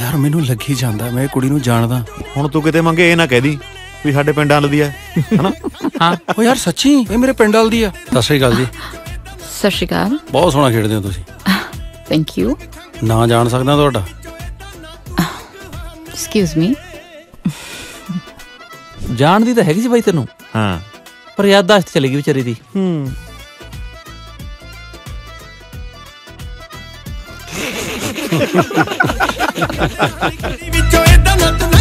ਯਾਰ ਮੈਨੂੰ ਲੱਗੀ ਜਾਂਦਾ ਮੈਂ ਇਹ ਕੁੜੀ ਨੂੰ ਜਾਣਦਾ। ਹੁਣ ਤੂੰ ਕਿਤੇ ਮੰਗੇ ਇਹ ਨਾ ਕਹਿਦੀ ਵੀ ਸਾਡੇ ਪਿੰਡ ਆਲ ਦੀ ਹੈ ਹਨਾ? ਹਾਂ। ਓ ਯਾਰ ਸੱਚੀ ਇਹ ਮੇਰੇ ਪਿੰਡ ਵਾਲ ਦੀ ਆ। ਸਤਿ ਸ਼੍ਰੀ ਅਕਾਲ ਜੀ। ਸਤਿ ਸ਼੍ਰੀ ਅਕਾਲ। ਬਹੁਤ ਸੋਹਣਾ ਖੇਡਦੇ ਹੋ ਤੁਸੀਂ। ਥੈਂਕ ਯੂ ਨਾਂ ਜਾਣ ਸਕਦਾ ਤੁਹਾਡਾ? ਐਕਸਕਿਊਜ਼ ਮੀ ਜਾਣਦੀ ਤਾਂ ਹੈਗੀ ਸੀ ਬਾਈ ਤੈਨੂੰ। ਹਾਂ। ਪਰ ਯਾਦਾਸ਼ਤ ਚਲੀ ਗਈ ਵਿਚਾਰੀ ਦੀ। ਹੂੰ। ハハハハ!